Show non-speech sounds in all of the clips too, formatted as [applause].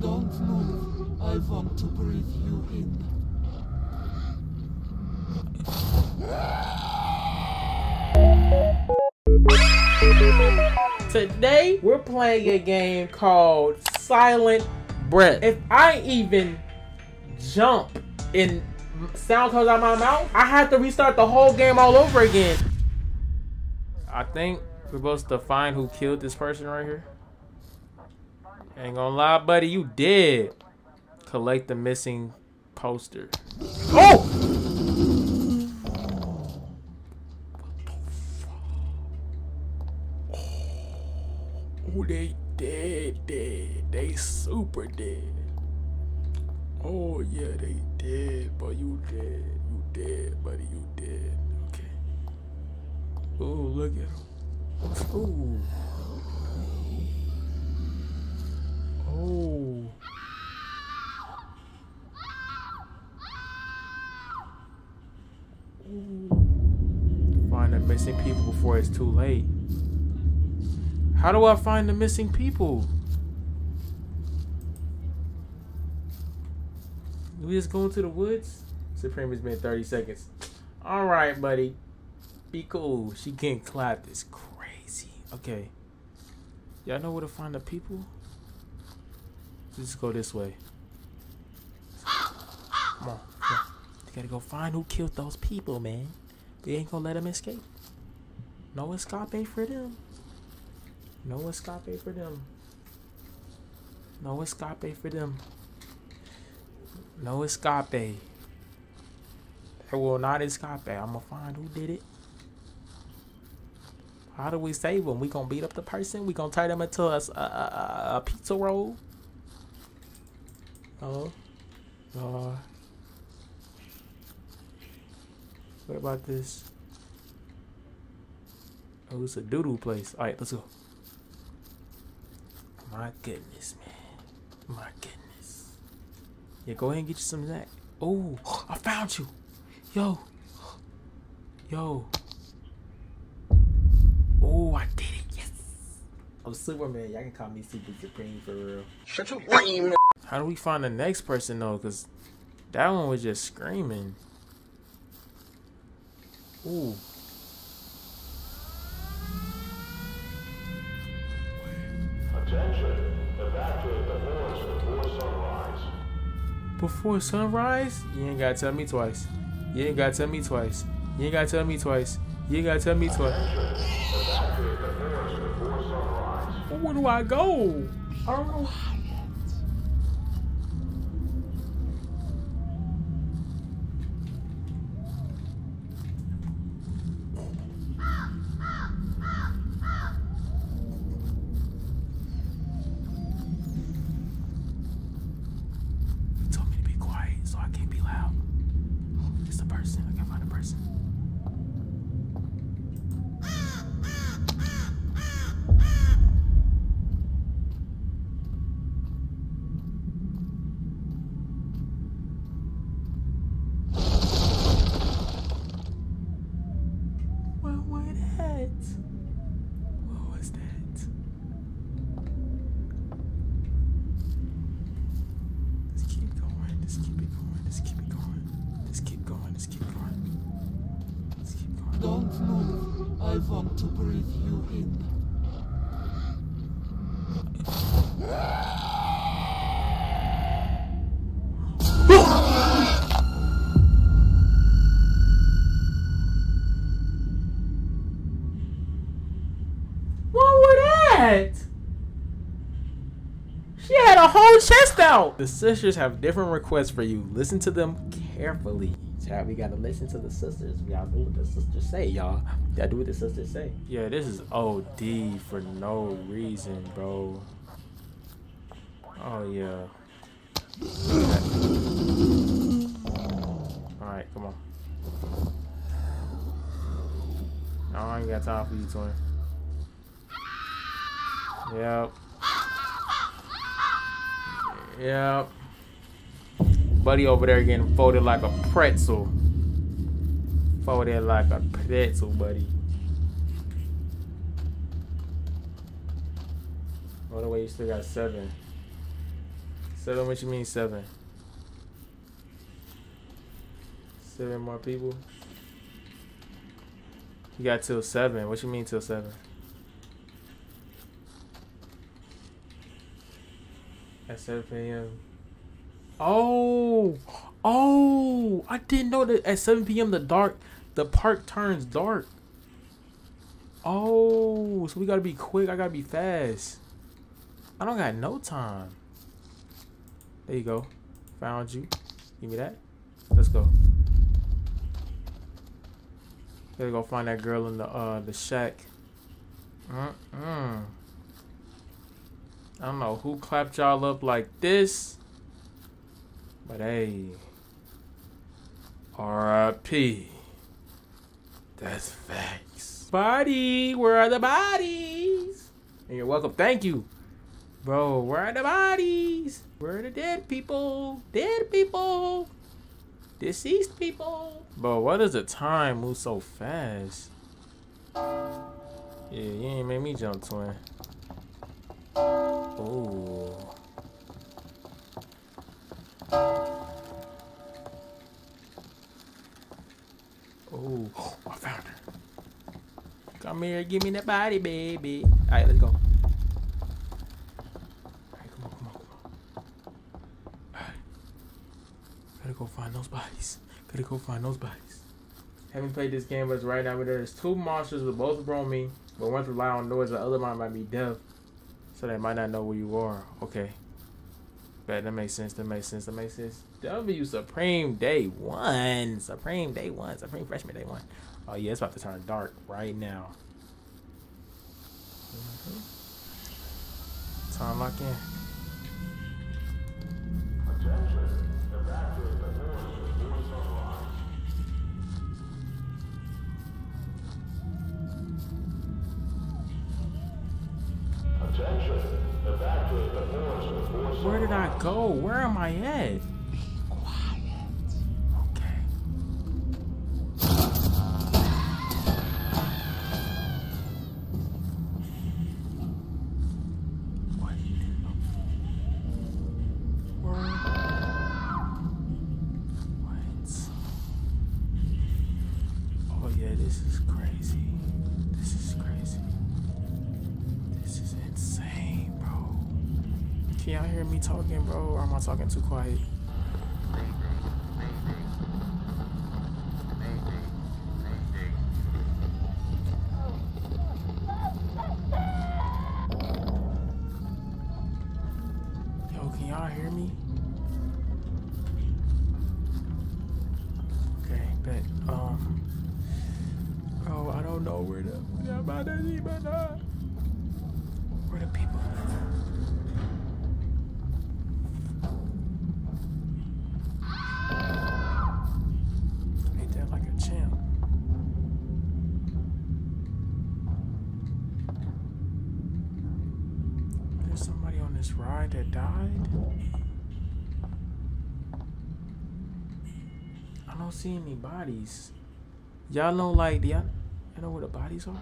Don't move. I want to breathe you in. Today, we're playing a game called Silent Breath. If I even jump and sound comes out of my mouth, I have to restart the whole game all over again. I think we're supposed to find who killed this person right here. Ain't gonna lie, buddy, you did. Collect the missing poster. Oh! Oh, they dead, dead. They super dead. Oh, yeah, they dead, but you dead. You dead, buddy, you dead. Okay. Oh, look at him. Ooh. Find the missing people before it's too late. How do I find the missing people? We just go into the woods? Supreme has been 30 seconds. Alright, buddy. Be cool. She getting clapped. It's crazy. Okay. Y'all know where to find the people? Just go this way. Come on. Come on. You gotta go find who killed those people, man. We ain't gonna let them escape. No escape for them. No escape for them. No escape for them. No escape. They will not escape. I'm gonna find who did it. How do we save them? We gonna beat up the person? We gonna turn them into a, a, a, a pizza roll? Oh. Uh. What about this? Oh, it's a doodle place. Alright, let's go. My goodness, man. My goodness. Yeah, go ahead and get you some of that. Oh, I found you. Yo. Yo. Oh, I did it. Yes. I'm Superman. Y'all can call me Super Supreme for real. Shut your lame. How do we find the next person though? Cause that one was just screaming. Ooh. Attention, evacuate the forest before sunrise. Before sunrise? You ain't gotta tell me twice. You ain't gotta tell me twice. You ain't gotta tell me twice. You ain't gotta tell me twice. Evacuate the forest before sunrise. Where do I go? I don't know. He told me to be quiet, so I can't be loud. It's a person. I can't find a person. What was that? What was that? Let's keep going. Let's keep it going. Let's keep it going. Let's keep going. Let's keep going. Let's keep going. Don't move. I want to breathe you in. What was that? She had a whole chest out. The sisters have different requests for you. Listen to them carefully. Child, we gotta listen to the sisters. We gotta do what the sisters say, y'all. We gotta do what the sisters say. Yeah, this is OD for no reason, bro. Oh yeah. Alright, come on. No, I ain't got time for you, twin. Yep. Yep. Buddy over there getting folded like a pretzel. Folded like a pretzel, buddy. By the way, you still got seven. Seven, what you mean seven? Seven more people? You got till seven. What you mean till seven? At 7 p.m. Oh, oh! I didn't know that at 7 p.m. the dark, the park turns dark. Oh, so we gotta be quick. I gotta be fast. I don't got no time. There you go. Found you. Give me that. Let's go. Gotta go find that girl in the uh the shack. Mm-mm. I don't know who clapped y'all up like this. But hey. R.I.P. That's facts. Body, where are the bodies? And you're welcome. Thank you. Bro, where are the bodies? Where are the dead people? Dead people. Deceased people. Bro, why does the time move so fast? Yeah, you ain't made me jump, twin. Ooh. Come here, give me the body, baby. All right, let's go. All right, come on, come on, come on. All right. Gotta go find those bodies. Gotta go find those bodies. Haven't played this game, but right now there's two monsters with both roam me, but one's rely on noise, the other one might be deaf. So they might not know where you are. Okay. That makes sense. That makes sense. That makes sense. W Supreme Day One. Supreme Day One. Supreme Freshman Day One. Oh yeah, it's about to turn dark right now. Mhm. Time lock in. Where did I go? Where am I at? Don't see any bodies. Y'all know like y'all, y'all know where the bodies are?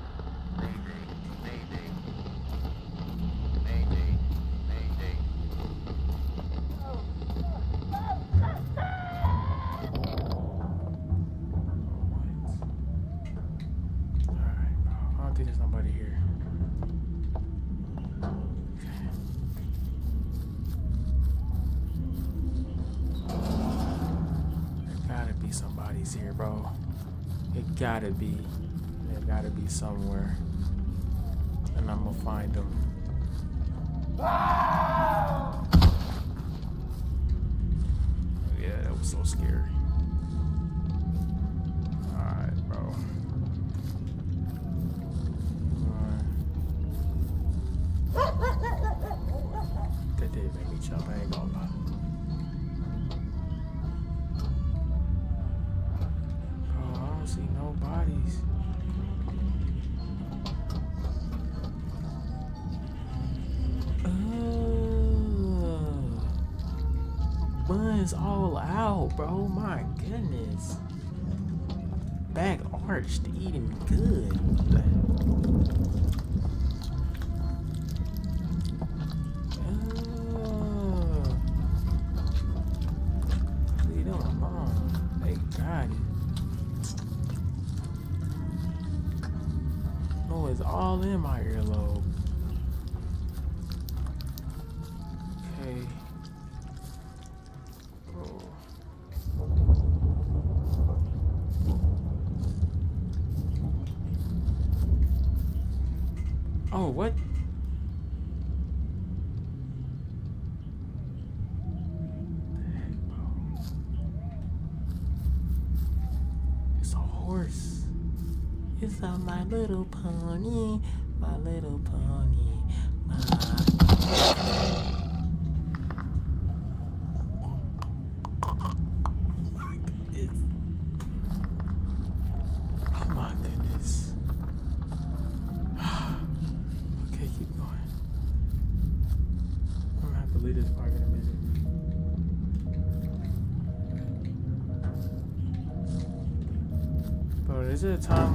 Gotta be. There gotta be somewhere. And I'm gonna find them. Oh, yeah, that was so scary. Alright, bro. Alright. That did make me jump, I ain't gonna lie. Bodies. Oh. Ugh. Buns all out, bro. My goodness. Back arched, eating good. Is all in my earlobe. Okay. Oh. Oh, what? It's a horse. It's on my little pony, my little pony, my. my goodness. Oh my goodness. okay, keep going. I'm gonna have to minute. Bro, is it a time?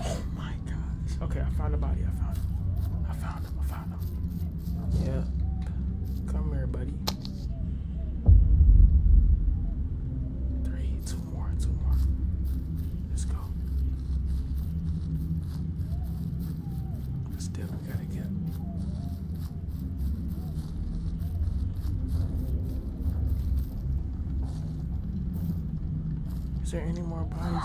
Oh my gosh. Okay, I found the body. I found him. I found him. I found him. Yep. Come here, buddy. Three, two more, two more. Let's go. Still, we gotta get. Is there any more bodies?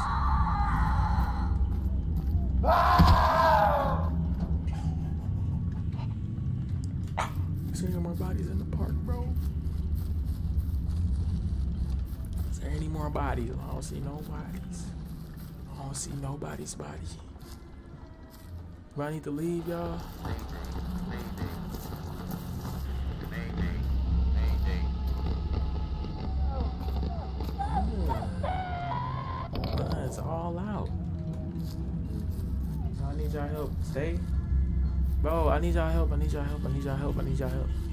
Is there any more bodies in the park, bro? Is there any more bodies? I don't see no bodies. I don't see nobody's body. Do I need to leave, y'all? Bro, I need y'all help. I need y'all help. I need y'all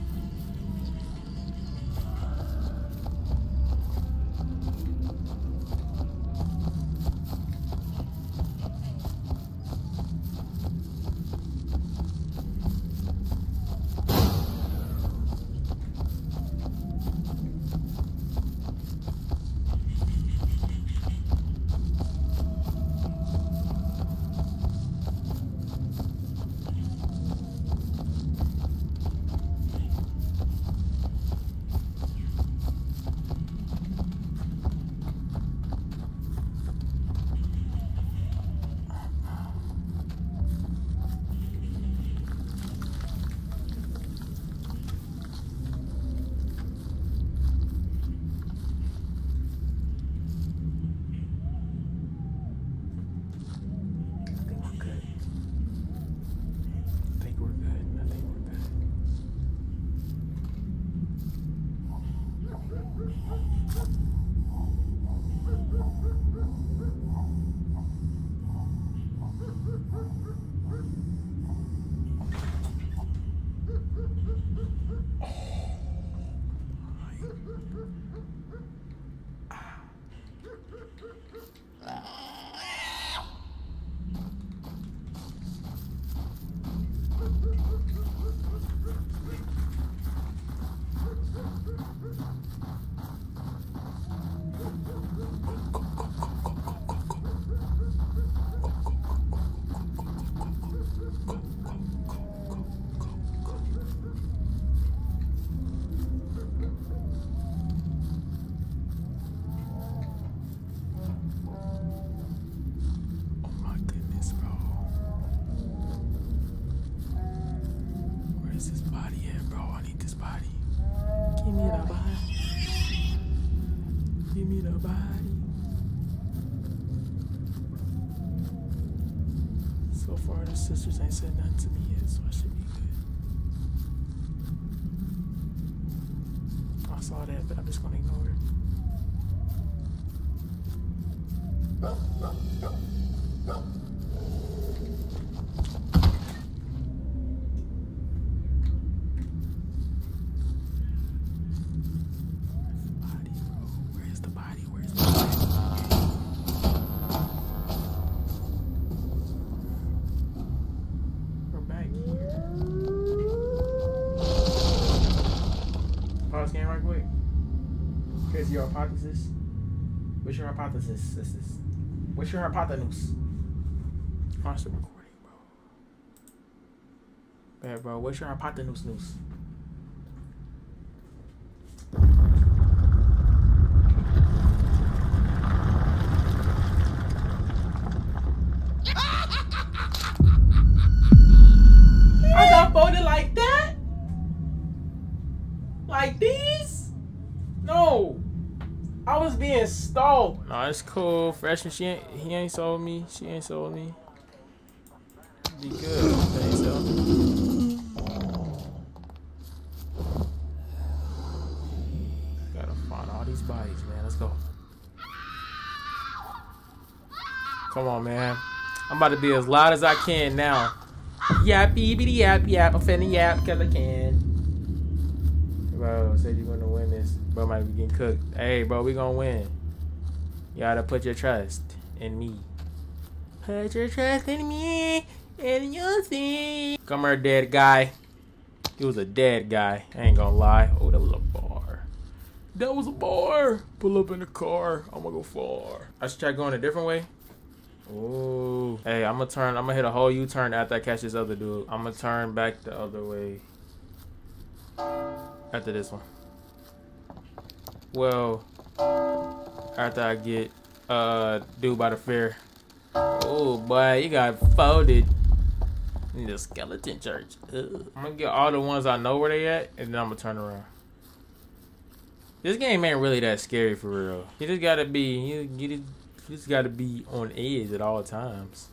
far, the sisters ain't said nothing to me yet, so I should be good. I saw that, but I'm just gonna ignore it. Body, bro. Where's the body? Where's the body? We're back here. Your hypothesis. What's your hypothesis? Is. What's your hypotenuse? Watch the recording, bro. Bad, bro. What's your hypotenuse news? I was being stalled. No, it's cool. Freshman, she ain't, he ain't sold me. She ain't sold me. Be good. Think so. Gotta find all these bodies, man. Let's go. Come on, man. I'm about to be as loud as I can now. Yappy bitty yap yap. I'm finna yap because I can. Bro, said you're gonna. Bro might be getting cooked. Hey, bro, we gonna win. You gotta put your trust in me. Put your trust in me, and you'll see. Come here, dead guy. He was a dead guy. I ain't gonna lie. Oh, that was a bar. That was a bar. Pull up in the car. I'm gonna go far. I should try going a different way. Ooh. Hey, I'm gonna turn. I'm gonna hit a whole U-turn after I catch this other dude. I'm gonna turn back the other way. After this one. Well, after I get uh dude by the fair. Oh boy, you got folded in the skeleton church. Ugh. I'm gonna get all the ones I know where they at, and then I'm gonna turn around. This game ain't really that scary for real. You just gotta be you, you just, you just gotta be on edge at all times.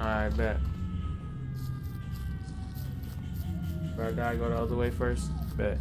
Alright, bet. But I go the other way first. Bet.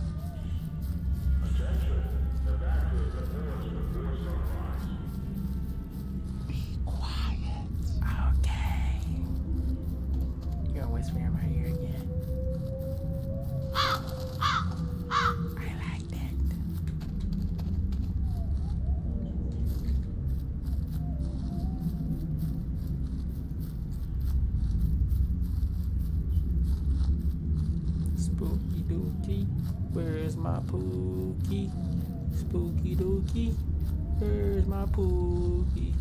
Spooky dookie, where's my pookie?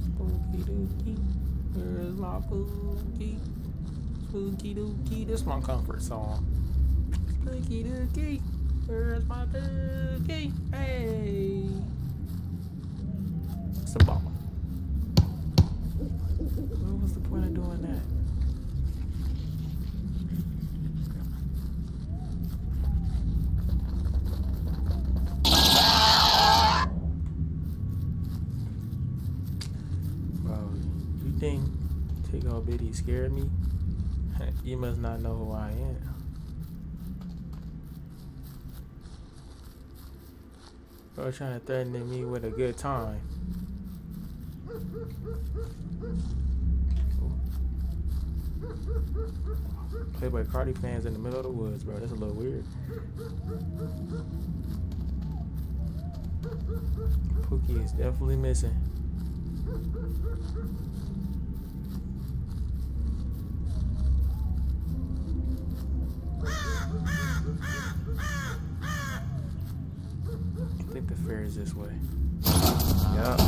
Spooky dookie, where's my pookie? Spooky dookie, this my comfort song. Spooky dookie, where's my pookie? Hey. It's a ball. What was the point of doing that? Bro, you think Tig Scared me? [laughs] you must not know who I am. Bro trying to threaten me with a good time. Playboi Carti fans in the middle of the woods, bro. That's a little weird. Pookie is definitely missing. I think the fair is this way. Yup.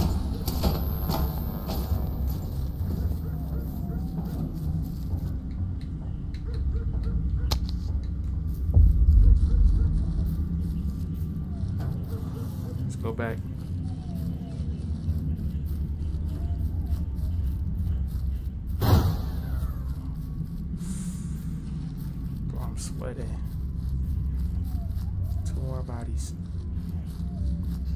Let's go back. Bro, I'm sweating. Two more bodies.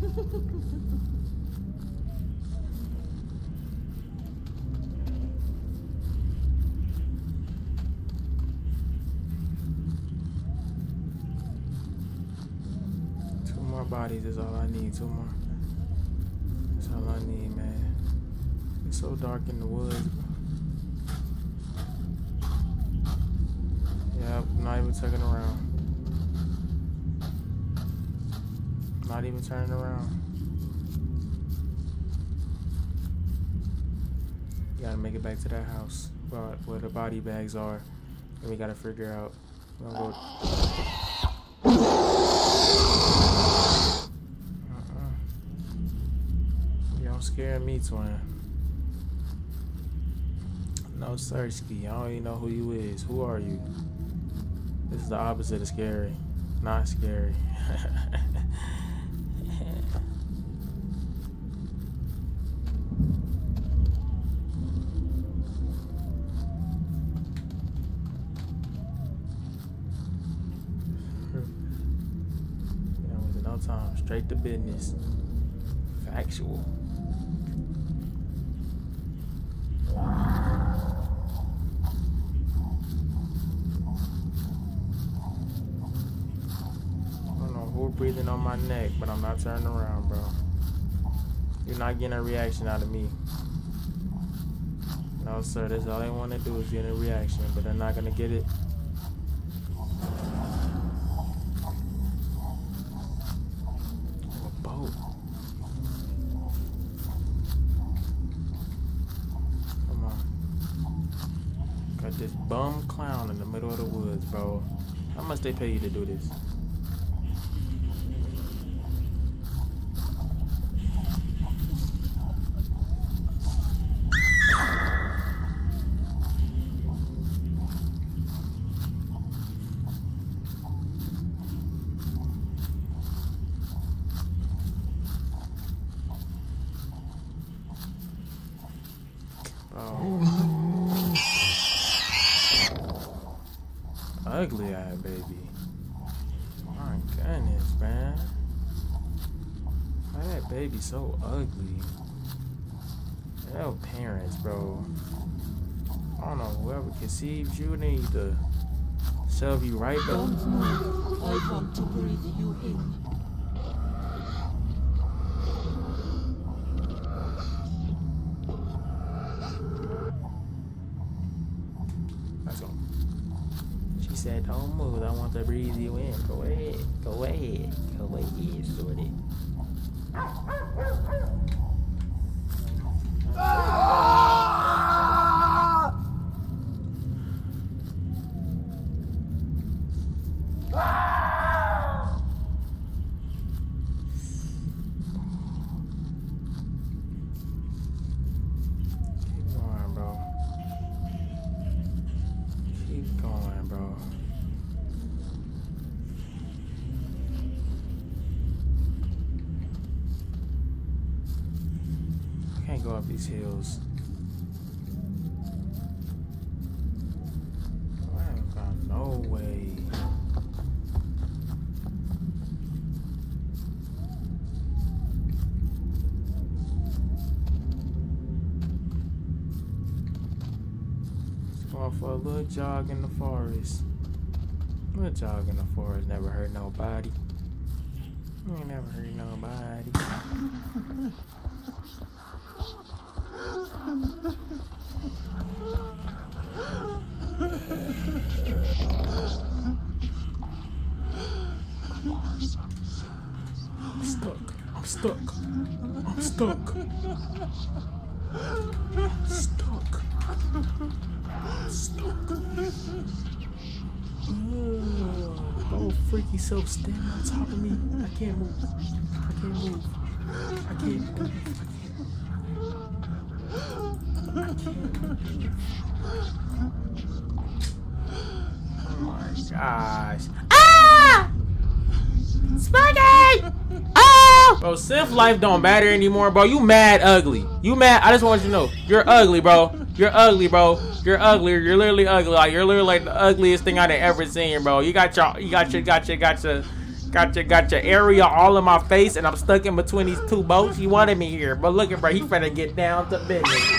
[laughs] Two more bodies is all I need. Two more. That's all I need, man. It's so dark in the woods. Yeah, not even checking around. not even turning around. Gotta make it back to that house where, where the body bags are. And we gotta figure out. we're gonna go- Uh-uh. You me, twin. No, Sersky. I don't even know who you is. Who are you? This is the opposite of scary. Not scary. [laughs] Time. Straight to business. Factual. Who breathing on my neck, but I'm not turning around, bro. You're not getting a reaction out of me. No, sir. That's all they want to do is get a reaction, but they're not gonna get it. This bum clown in the middle of the woods, bro. How much they pay you to do this? Oh. Ugly eye baby. My goodness, man. Why that baby so ugly? Hell parents, bro. I don't know, whoever conceived you need to shove you right back. I want to breathe you in. Ahead. Go ahead, shorty. Keep these hills. I ain't got no way. Going for a little jog in the forest. A little jog in the forest never hurt nobody. Ain't never hurt nobody. I'm stuck. I'm stuck. I'm stuck. I'm stuck. I'm stuck. Oh, freaky self standing on top of me. I can't move. I can't move. I can't move. I can't move. Oh my gosh. Ah! Spaghetti! Ah! Bro, Sif life don't matter anymore, bro. You mad ugly. You mad. I just want you to know. You're ugly, bro. You're ugly, bro. You're ugly. You're literally ugly. Like you're literally like the ugliest thing I've ever seen, bro. You got your you got your got your got your got your got your area all in my face and I'm stuck in between these two boats. You wanted me here. But look at bro, he finna get down to business.